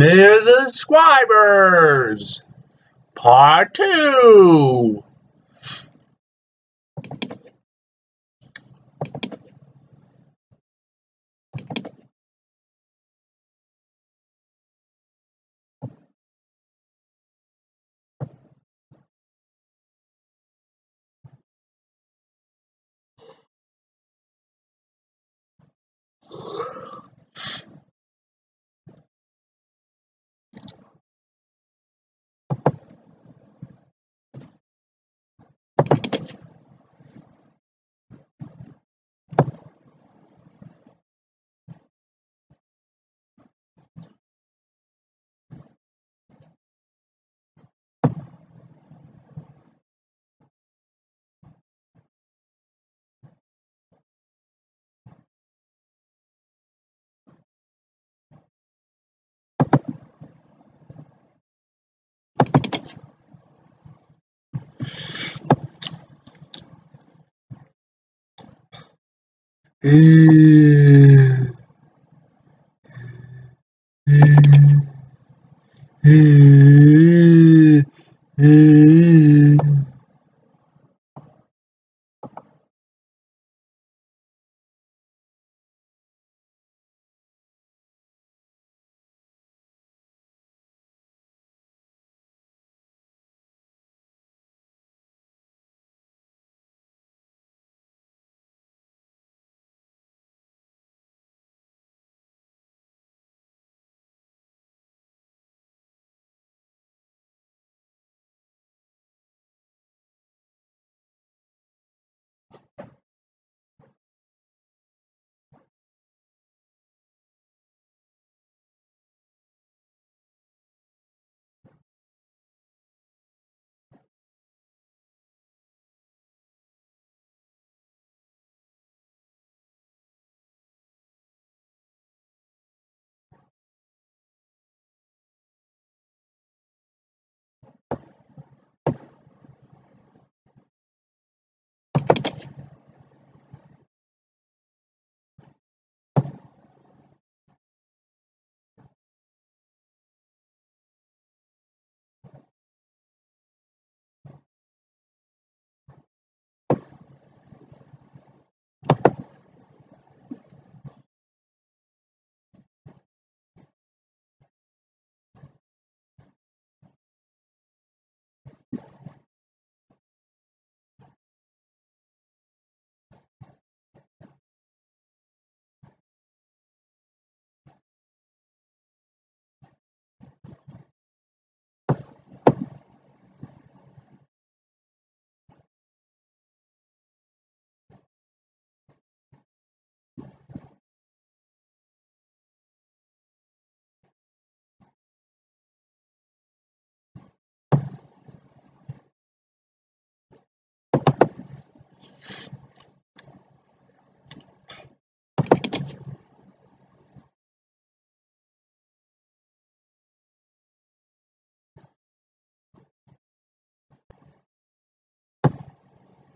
Mrs. Squibers, Part 2. Eee.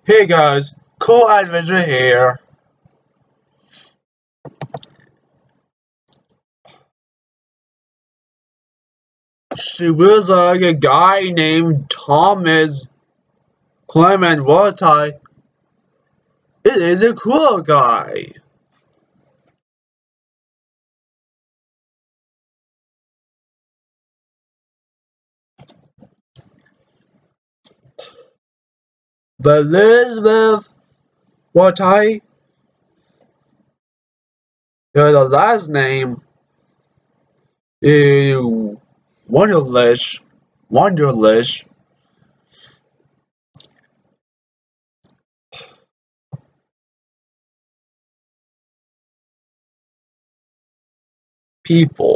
Hey guys, Cool Adventure here. She was like a guy named Thomas Clement Watai. It is a cool guy. The Elizabeth Watai. Yeah, the last name is Wonderlish. Wonderlish. People.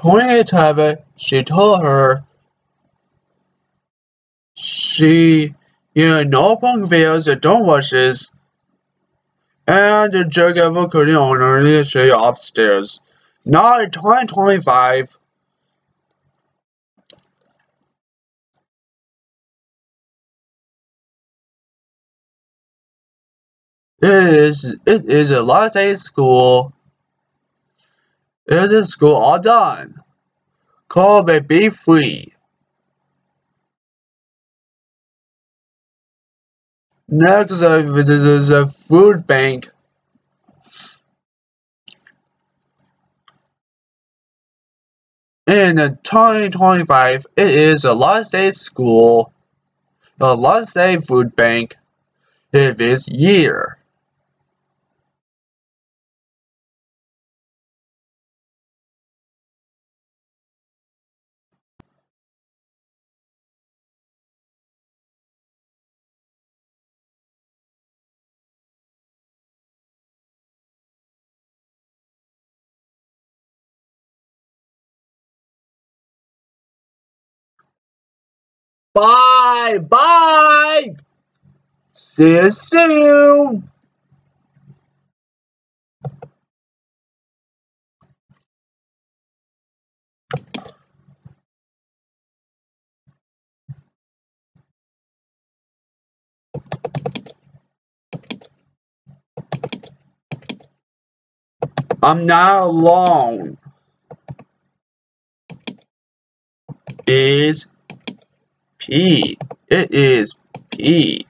27, she told her she in open fields don't washes and the jug of a cooling owner the upstairs. Now in 2025, It is it is a Latte school. It is school all done. Call me be free. Next uh, this is a food bank. In 2025, it is a Lost Day school, a Lost Day food bank. This year. Bye. Bye. See you soon. I'm not alone. Is P. It is P.